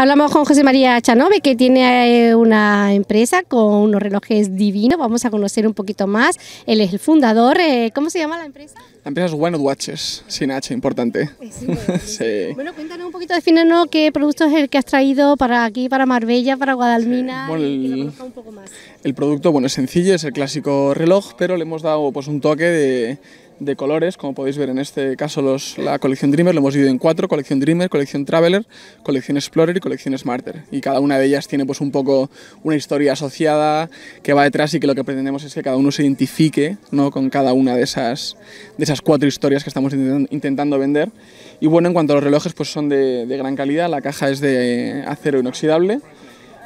Hablamos con José María Chanove, que tiene eh, una empresa con unos relojes divinos. Vamos a conocer un poquito más. Él es el fundador. Eh, ¿Cómo se llama la empresa? La empresa es One Watches, sin H, importante. Sí, bueno, sí. bueno, cuéntanos un poquito, defínenos qué producto es el que has traído para aquí, para Marbella, para Guadalmina. Bueno, el- conozca un poco más. El producto, bueno, es sencillo, es el clásico reloj, pero le hemos dado pues un toque de, de colores, como podéis ver en este caso los, la colección Dreamer, lo hemos dividido en cuatro, colección Dreamer, colección Traveler, colección Explorer y colección Smarter. Y cada una de ellas tiene pues un poco una historia asociada que va detrás y que lo que pretendemos es que cada uno se identifique ¿no? con cada una de esas, de esas cuatro historias que estamos intentan- intentando vender. Y bueno, en cuanto a los relojes, pues son de, de gran calidad, la caja es de acero inoxidable.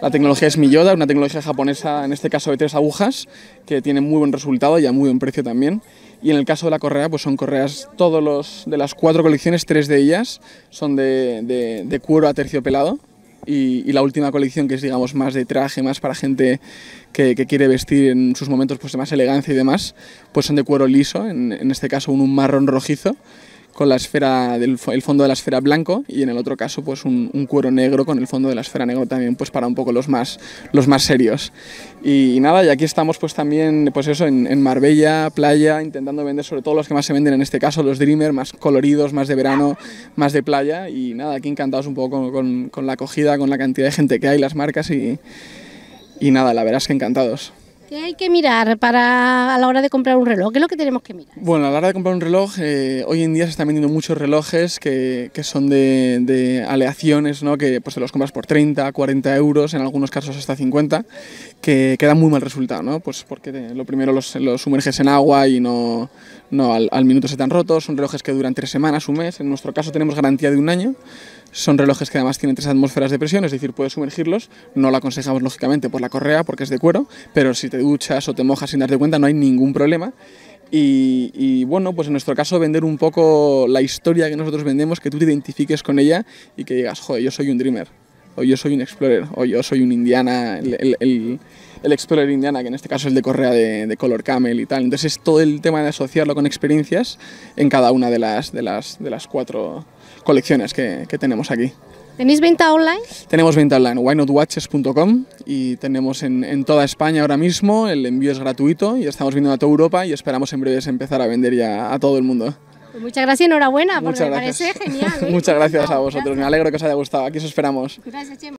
La tecnología es Miyoda, una tecnología japonesa, en este caso de tres agujas, que tiene muy buen resultado y a muy buen precio también. Y en el caso de la correa, pues son correas, todos los de las cuatro colecciones, tres de ellas son de, de- cuero aterciopelado. Y, y la última colección, que es digamos más de traje, más para gente que, quiere vestir en sus momentos pues, de más elegancia y demás, pues son de cuero liso, en, en este caso un marrón rojizo con la esfera del el fondo de la esfera blanco y en el otro caso pues un, cuero negro con el fondo de la esfera negro también pues para un poco los más los más serios. Y, nada y aquí estamos pues también pues eso en, en Marbella playa intentando vender sobre todo los que más se venden en este caso los Dreamer más coloridos más de verano más de playa. Y nada aquí encantados un poco con, con- con la acogida con la cantidad de gente que hay las marcas y, y nada la verdad es que encantados ¿Qué hay que mirar para a la hora de comprar un reloj? ¿Qué es lo que tenemos que mirar? Bueno, a la hora de comprar un reloj, eh, hoy en día se están vendiendo muchos relojes que, que son de, de aleaciones, ¿no? que pues, te los compras por 30, 40 euros, en algunos casos hasta 50, que, que dan muy mal resultado, ¿no? Pues porque lo primero los, los sumerges en agua y no, no al, al minuto se te han roto, son relojes que duran tres semanas, un mes, en nuestro caso tenemos garantía de un año, son relojes que además tienen tres atmósferas de presión, es decir, puedes sumergirlos. No lo aconsejamos lógicamente por la correa porque es de cuero, pero si te duchas o te mojas sin darte cuenta no hay ningún problema. Y, y, bueno, pues en nuestro caso vender un poco la historia que nosotros vendemos, que tú te identifiques con ella y que digas, joder, yo soy un Dreamer, o yo soy un Explorer, o yo soy un Indiana, el, el- el- el Explorer Indiana, que en este caso es de correa de, de color camel y tal. Entonces es todo el tema de asociarlo con experiencias en cada una de las, de las, de las cuatro colecciones que, que tenemos aquí. ¿Tenéis venta online? Tenemos venta online, whynotwatches.com y tenemos en, en toda España ahora mismo, el envío es gratuito y estamos viendo a toda Europa y esperamos en breves empezar a vender ya a todo el mundo. Pues muchas gracias y enhorabuena, porque Muchas me gracias. parece genial. ¿eh? Muchas gracias a vosotros, me alegro que os haya gustado, aquí os esperamos. Gracias, Chema.